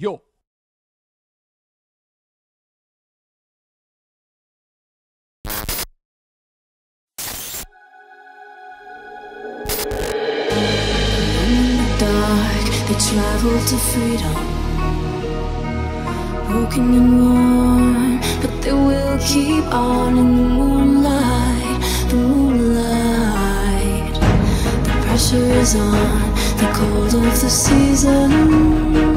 Yo. They travel to freedom. Broken and worn But they will keep on in the moonlight The moonlight. The pressure is on The cold of the season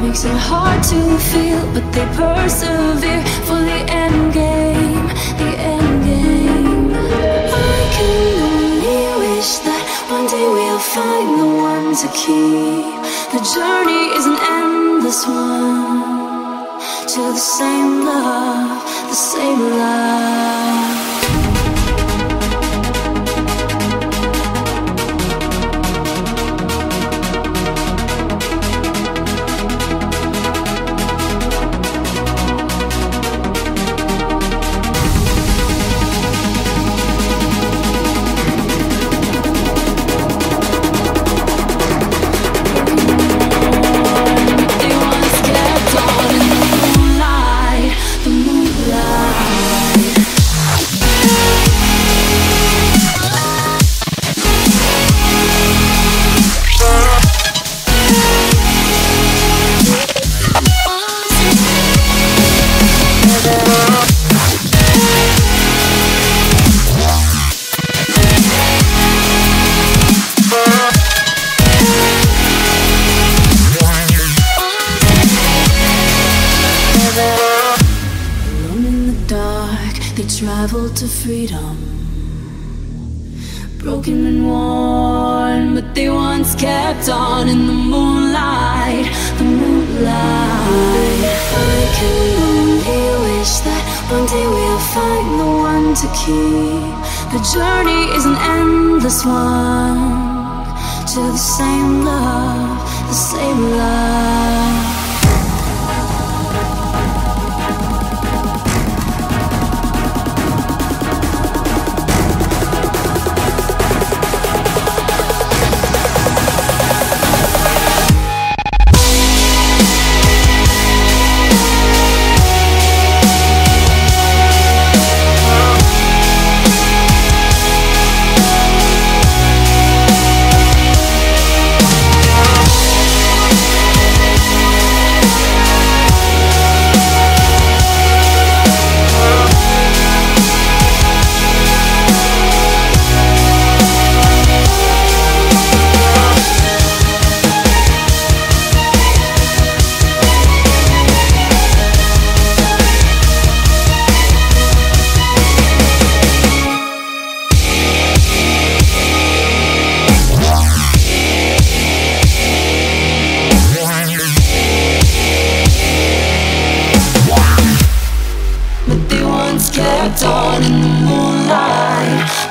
makes it hard to feel, but they persevere for the end game, the end game. I can only wish that one day we'll find the one to keep. The journey is an endless one to the same love, the same love. Alone in the dark, they travel to freedom. Broken and worn, but they once kept on in the moonlight, the moonlight. I can only wish that one day we'll find the one to keep. The journey is an endless one to the same love, the same love.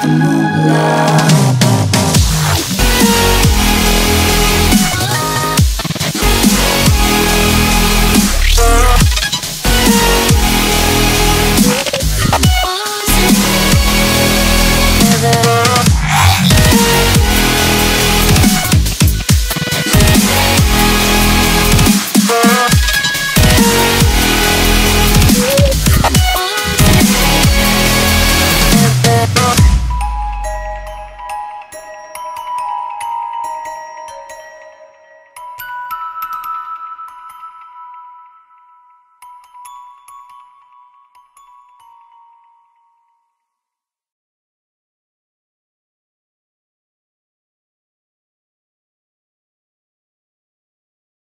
But